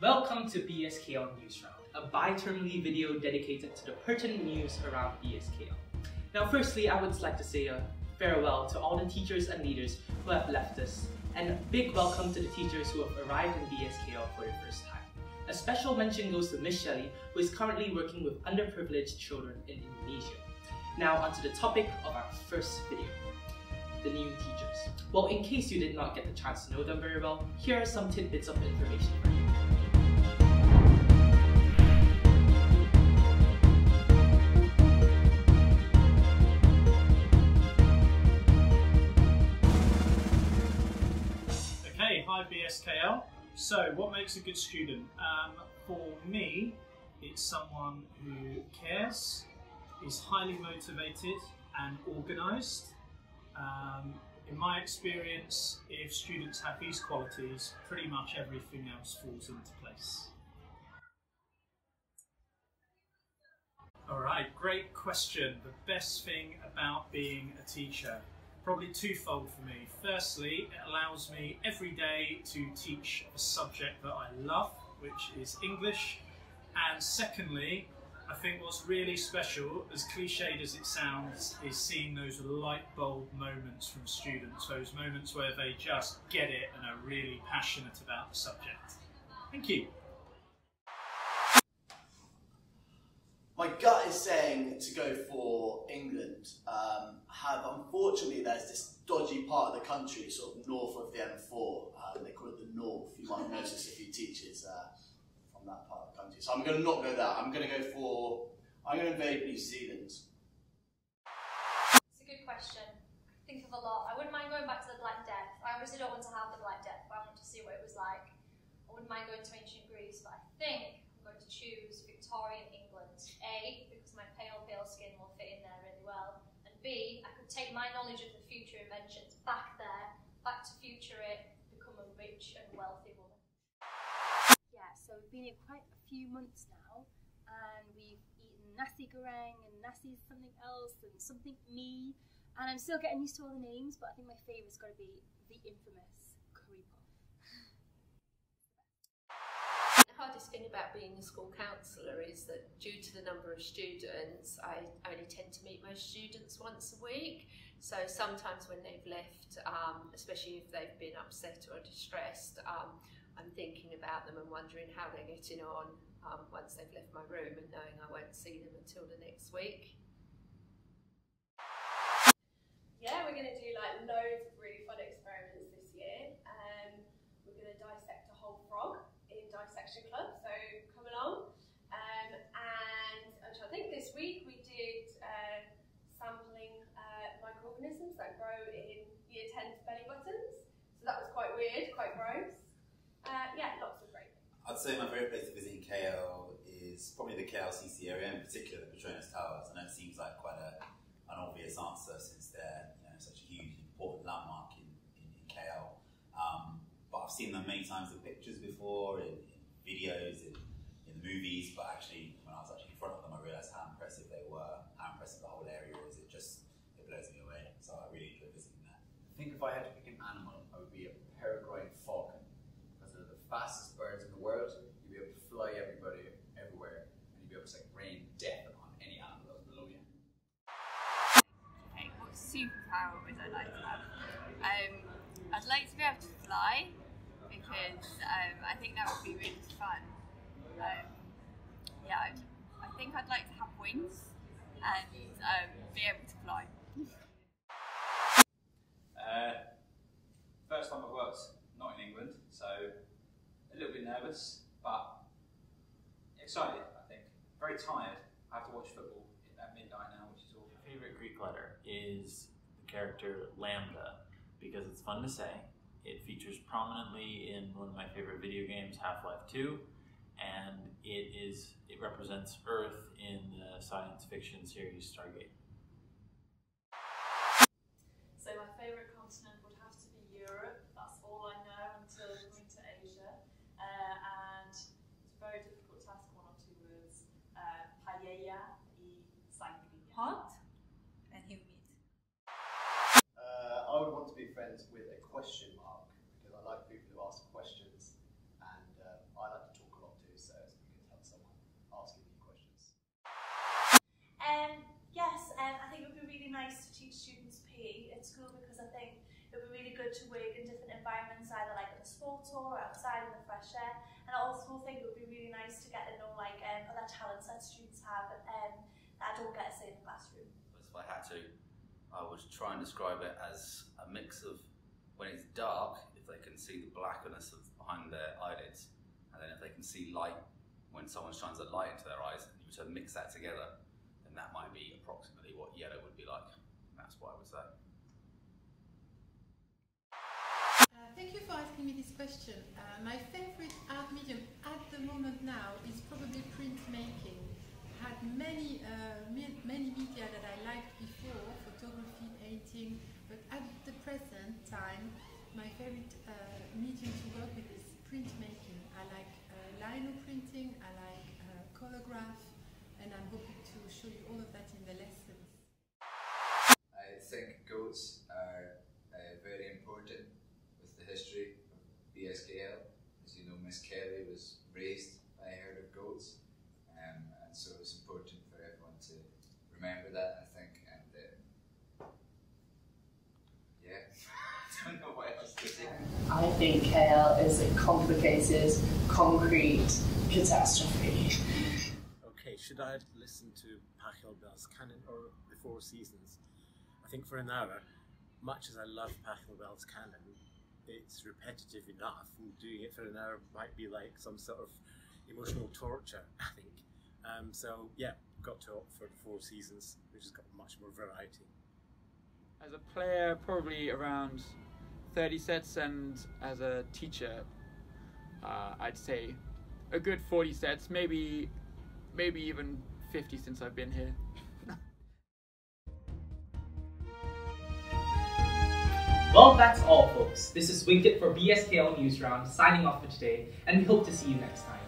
Welcome to BSKL News Round, a bi-termly video dedicated to the pertinent news around BSKL. Now firstly, I would like to say a farewell to all the teachers and leaders who have left us, and a big welcome to the teachers who have arrived in BSKL for the first time. A special mention goes to Miss Shelley, who is currently working with underprivileged children in Indonesia. Now onto the topic of our first video, the new teachers. Well, in case you did not get the chance to know them very well, here are some tidbits of information BSKL. So, what makes a good student? Um, for me, it's someone who cares, is highly motivated and organised. Um, in my experience, if students have these qualities, pretty much everything else falls into place. All right, great question. The best thing about being a teacher? Probably twofold for me. Firstly, it allows me every day to teach a subject that I love, which is English. And secondly, I think what's really special, as cliched as it sounds, is seeing those light bulb moments from students, those moments where they just get it and are really passionate about the subject. Thank you. My gut is saying to go for England. Um, have unfortunately there's this dodgy part of the country, sort of north of the M4. Um, they call it the North. You might notice a few teachers uh, from that part of the country. So I'm going to not go there. I'm going to go for. I'm going to invade New Zealand. It's a good question. I think of a lot. I wouldn't mind going back to the Black Death. I obviously don't want to have the Black Death, but I want to see what it was like. I wouldn't mind going to ancient Greece, but I think I'm going to choose Victorian England. A, because my pale, pale skin will fit in there really well, and B, I could take my knowledge of the future inventions back there, back to future it, become a rich and wealthy woman. Yeah, so we've been here quite a few months now, and we've eaten nasi goreng and nasi something else and something me, and I'm still getting used to all the names, but I think my favourite's got to be the infamous thing about being a school counsellor is that due to the number of students, I only tend to meet most students once a week. So sometimes when they've left, um, especially if they've been upset or distressed, um, I'm thinking about them and wondering how they're getting on um, once they've left my room and knowing I won't see them until the next week. Yeah, we're going to do like loads of really fun experiments this year. Um, we're going to dissect a whole frog in Dissection Club, so come along. Um, and I'm trying to think, this week we did uh, sampling uh, microorganisms that grow in year 10's belly buttons. So that was quite weird, quite gross. Uh, yeah, lots of great things. I'd say my favourite place to visit in KL is probably the KLCC area, in particular the Petronas Towers. I know it seems like quite a, an obvious answer since they're you know, such a huge, important landmark in, in, in KL. Um, but I've seen them many times in pictures before, in, in videos, in, in the movies, but actually when I was actually in front of them I realised how impressive they were, how impressive the whole area is. It just, it blows me away. So I really enjoy visiting that. I think if I had to pick an animal, I would be a peregrine falcon because they're the fastest birds in the world. You'd be able to fly everybody everywhere, and you'd be able to like, rain death upon any animal that was below you. Okay, what superpower would I like to have? Um, I'd like to be able to fly because um, I think that would be really fun. Um, yeah, I'd, I think I'd like to have wings and um, be able to fly. Uh, first time I've worked not in England, so a little bit nervous, but excited, I think. Very tired. I have to watch football at midnight now, which is favorite Greek letter is the character Lambda because it's fun to say. It features prominently in one of my favorite video games, Half-Life 2, and it is it represents Earth in the science fiction series Stargate. So my favourite continent would have to be Europe. That's all I know until coming to Asia. Uh, and it's a very difficult to ask one or two words. Uh, paella y sangria. Hot with a question mark because I like people who ask questions and uh, I like to talk a lot too, so it's good to have someone asking me questions. Um, yes, um, I think it would be really nice to teach students PE at school because I think it would be really good to work in different environments, either like at a sports tour or outside in the fresh air. And I also think it would be really nice to get to know like um, other talents that students have um, that I don't get to in the classroom. If I had to, I would try and describe it as a mix of when it's dark, if they can see the blackness of behind their eyelids, and then if they can see light when someone shines a light into their eyes, and you were to mix that together, then that might be approximately what yellow would be like. That's what I would say. Uh, thank you for asking me this question. Uh, my favorite art medium at the moment now is probably printmaking. I had many, uh, many media that I liked before, photography, painting, but at favorite uh, medium to work with is printmaking. I like uh, lino printing, I like uh, collagraph, and I'm hoping to show you all of that in the lessons. I think goats are very important with the history of BSKL. As you know, Miss Kelly was raised by a herd of goats, um, and so it's important for everyone to remember that, I think, and uh, yeah, I don't know what else to say. I think KL is a complicated, concrete catastrophe. Okay, should I listen to Pachelbel's Canon or The Four Seasons? I think for an hour, much as I love Pachelbel's Canon, it's repetitive enough, and doing it for an hour might be like some sort of emotional torture, I think. Um, so, yeah, got to opt for The Four Seasons, which has got much more variety. As a player, probably around 30 sets, and as a teacher, uh, I'd say a good 40 sets, maybe, maybe even 50 since I've been here. Well, that's all, folks. This is Wingtip for BSKL News Round, signing off for today, and we hope to see you next time.